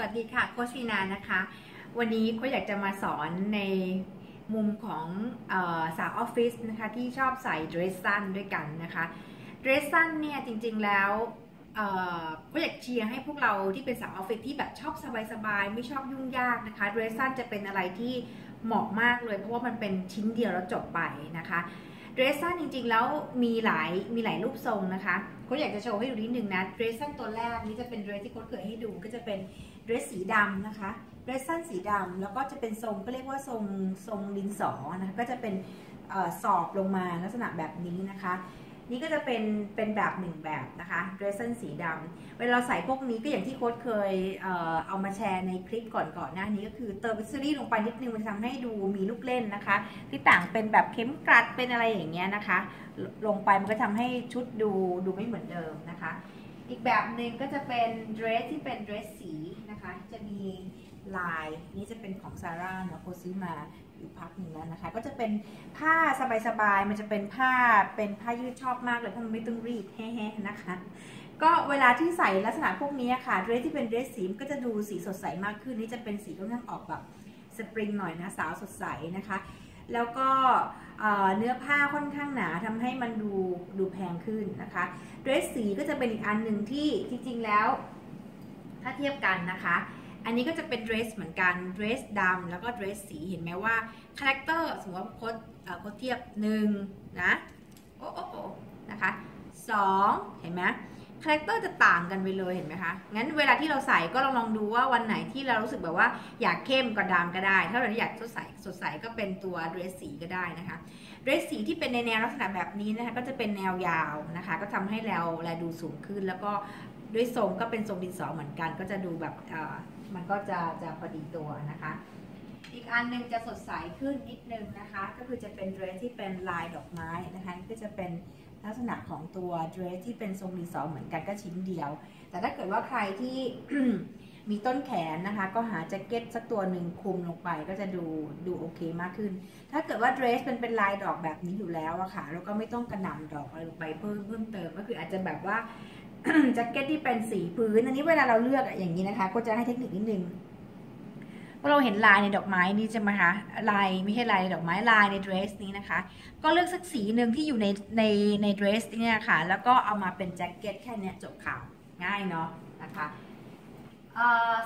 สวัสดีค่ะโค้ชวีณานะคะ วันนี้ก็อยากจะมาสอนในมุมของออสาวออฟฟิศนะคะที่ชอบใส่เดรสสั้นด้วยกันนะคะเดรสสั้นเนี่ยจริงๆแล้วเอ่อก็อยากเชียร์ให้พวกเราที่เป็นสาวออฟฟิศที่แบบชอบสบายๆไม่ชอบยุ่งยากนะคะเดรสสั้นจะเป็นอะไรที่เหมาะมากเลยเพราะว่ามันเป็นชิ้นเดียวแล้วจบไปนะคะ เดรสสั้นจริงๆ แล้วมีหลายมีหลายรูปทรงนะคะโค้ชอยากจะโชว์ให้ดูนิดนึงนะเดรสสั้นตัวแรกนี่จะเป็นเดรสที่โค้ชเคยให้ดูก็จะเป็นเดรสสีดำนะคะเดรสสั้นสีดำแล้วก็จะเป็นทรงก็เรียกว่าทรงทรงดินสอนะคะก็จะเป็นอสอบลงมาลักษณะแบบนี้นะคะ นี่ก็จะเป็นเป็นแบบหนึ่งแบบนะคะเดรสสั้นสีดำเวลาเราใส่พวกนี้ก็อย่างที่โค้ชเคยเอ่อเอามาแชร์ในคลิปก่อนๆนหน้านี้ก็คือเติมวิสซี่ลงไปนิดนึงมันทำให้ดูมีลูกเล่นนะคะ ที่ต่างเป็นแบบเข็มกลัดเป็นอะไรอย่างเงี้ยนะคะ ลงไปมันก็ทำให้ชุดดูดูไม่เหมือนเดิมนะคะ อีกแบบหนึ่งก็จะเป็นเดรสที่เป็นเดรสสีนะคะ จะมีลายนี่จะเป็นของซาร่าเนาะโคซื้อมา อยู่พักหนึ่งแล้วนะคะ ก็จะเป็นผ้าสบายๆ มันจะเป็นผ้าเป็นผ้ายืดชอบมากเลยเพราะมันไม่ต้องรีดแห้ๆนะคะ ก็เวลาที่ใส่ลักษณะพวกนี้ค่ะเดรสที่เป็นเดรสสีก็จะดูสีสดใสมากขึ้นนี่จะเป็นสีค่อนข้างออกแบบสปริงหน่อยนะสาวสดใสนะคะ แล้วก็เนื้อผ้าค่อนข้างหนาทำให้มันดูดูแพงขึ้นนะคะเดรสสีก็จะเป็นอีกอันหนึ่งที่จริงๆแล้ว ถ้าเทียบกันนะคะ อันนี้ก็จะเป็นเดรสเหมือนกันเดรสดำแล้วก็เดรสสีเห็นไหมว่า character สมมติว่าโค้ชโค้ชเทียบหนึ่งนะโอ้โอ้นะคะสองเห็นไหม character จะต่างกันไปเลยเห็นไหมคะ งั้นเวลาที่เราใส่ก็ลองลองดูว่าวันไหนที่เรารู้สึกแบบว่าอยากเข้มก็ดำก็ได้ ถ้าเราอยากสดใสสดใสก็เป็นตัวเดรสสีก็ได้นะคะ เดรสสีที่เป็นในแนวลักษณะแบบนี้นะคะก็จะเป็นแนวยาวนะคะ ก็ทำให้เราแลดูสูงขึ้น แล้วก็ด้วยทรงก็เป็นทรงดินสอเหมือนกัน ก็จะดูแบบ มันก็จะจะพอดีตัวนะคะ อีกอันนึงจะสดใสขึ้นนิดนึงนะคะ ก็คือจะเป็นเดรสที่เป็นลายดอกไม้นะคะก็จะเป็นลักษณะของตัวเดรสที่เป็นทรงดีซอเหมือนกันก็ชิ้นเดียว แต่ถ้าเกิดว่าใครที่มีต้นแขนนะคะ ก็หาแจ็คเก็ตสักตัวหนึ่งคลุมลงไปก็จะดูดูโอเคมากขึ้น ถ้าเกิดว่าเดรสเป็นเป็นลายดอกแบบนี้อยู่แล้วอะค่ะแล้วก็ไม่ต้องกระหน่ำดอกอะไรลงไปเพิ่มเพิ่มเติมก็คืออาจจะแบบว่า แจ็คเก็ตที่เป็นสีพื้น อันนี้เวลาเราเลือกอย่างนี้นะคะ ก็จะให้เทคนิคนิดนึงเราเห็นลายในดอกไม้นี่ใช่ไหมคะลายไม่ใช่ลายในดอกไม้ลายในเดรสนี้นะคะ ก็เลือกสักสีหนึ่งที่อยู่ในในในเดรสนี้ค่ะ แล้วก็เอามาเป็นแจ็คเก็ตแค่นี้จบข่าวง่ายเนาะนะคะ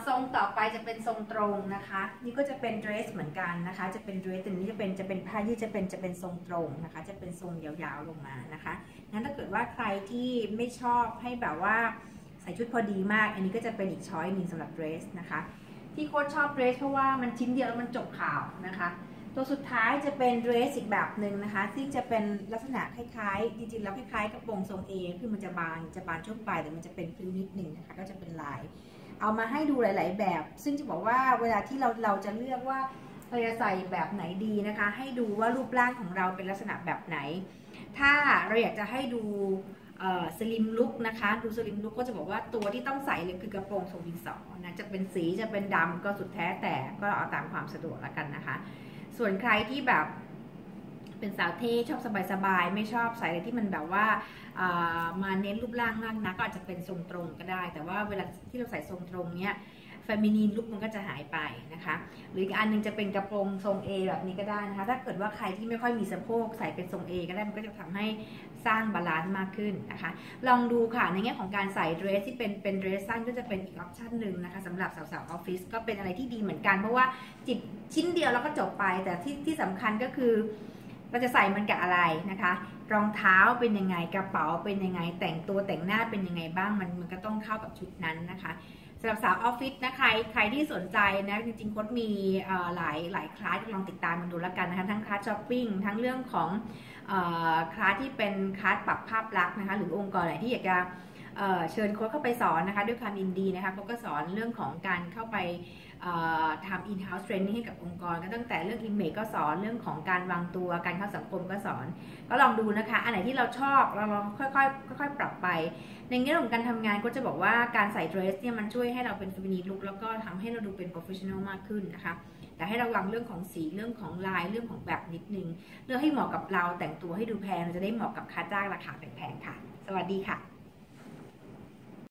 ทรงต่อไปจะเป็นทรงตรงนะคะ นี่ก็จะเป็นเดรสเหมือนกันนะคะ จะเป็นเดรสตัวนี้จะเป็นจะเป็นผ้ายืดจะเป็นจะเป็นทรงตรงนะคะ จะเป็นทรงยาวๆลงมานะคะงั้นถ้าเกิดว่าใครที่ไม่ชอบให้แบบว่าใส่ชุดพอดีมาก อันนี้ก็จะเป็นอีก choice หนึ่งสำหรับเดรสนะคะ ที่โค้ชชอบเดรสเพราะว่ามันชิ้นเดียวแล้วมันจบข่าวนะคะ ตัวสุดท้ายจะเป็นเดรสอีกแบบหนึ่งนะคะซึ่งจะเป็นลักษณะคล้ายๆจริงๆแล้วคล้ายๆกระโปรงทรงเอคือมันจะบานจะบานช่วงปลายแต่มันจะเป็นฟิวนิดหนึ่งนะคะ ก็จะเป็นลาย เอามาให้ดูหลาย ๆ แบบ ซึ่งจะบอกว่าเวลาที่เราเราจะเลือกว่าเราจะใส่แบบไหนดีนะคะ ให้ดูว่ารูปร่างของเราเป็นลักษณะแบบไหน ถ้าเราอยากจะให้ดูสลิมลุกนะคะ ดูสลิมลุกก็จะบอกว่าตัวที่ต้องใส่เลยคือกระโปรงทรงดินสอนะจะเป็นสีจะเป็นดำก็สุดแท้แต่ก็เอาตามความสะดวกแล้วกันนะคะ ส่วนใครที่แบบ เป็นสาวเท่ชอบสบายๆ ไม่ชอบใส่อะไรที่มันแบบว่ามาเน้นรูปร่างมากนะก็อาจจะเป็นทรงตรงก็ได้ แต่ว่าเวลาที่เราใส่ทรงตรงเนี้ย feminine look มันก็จะหายไปนะคะ หรืออีกอันนึงจะเป็นกระโปรงทรง A แบบนี้ก็ได้นะคะ ถ้าเกิดว่าใครที่ไม่ค่อยมีสะโพกใส่เป็นทรง A ก็ได้มันก็จะทำให้สร้าง balance มากขึ้นนะคะ ลองดูค่ะในแง่ของการใส่เดรสที่เป็นเป็นเดรสสั้นก็จะเป็นอีก option หนึ่งนะคะสำหรับสาวๆออฟฟิศก็เป็นอะไรที่ดีเหมือนกัน เพราะว่าจิบชิ้นเดียวแล้วก็จบไป แต่ที่ที่สำคัญก็คือ เราจะใส่มันกับอะไรนะคะ รองเท้าเป็นยังไงกระเป๋าเป็นยังไง แต่งตัวแต่งหน้าเป็นยังไงบ้างมันมันก็ต้องเข้ากับชุดนั้นนะคะสำหรับสาวออฟฟิศนะใครใครที่สนใจนะจริงๆโค้ดมีหลายหลายคลาสลองติดตามมันดูแล้วกันนะคะทั้งคลาสช้อปปิ้งทั้งเรื่องของคลาสที่เป็นคลาสปรับภาพลักษณ์นะคะหรือองค์กรไหนที่อยากจะ เชิญโค้ดเข้าไปสอนนะคะด้วยความยินดีนะคะเขาก็สอนเรื่องของการเข้าไปทำ in-house training ให้กับองค์กร ก็ตั้งแต่เรื่อง image ก็สอนเรื่องของการวางตัวการเข้าสังคมก็สอน ก็ลองดูนะคะ อันไหนที่เราชอบเราลองค่อยๆค่อยๆปรับไป ในแง่ของการทำงานก็จะบอกว่าการใส่เดรสเนี่ยมันช่วยให้เราเป็นฟ e มินีลุกแล้วก็ทำให้เราดูเป็น professional มากขึ้นนะคะแต่ให้ระวังเรื่องของสีเรื่องของลายเรื่องของแบบนิดนึงเลือกให้เหมาะกับเราแต่งตัวให้ดูแพงจะได้เหมาะกับค่าจ้างราคาแพงๆค่ะ สวัสดีค่ะ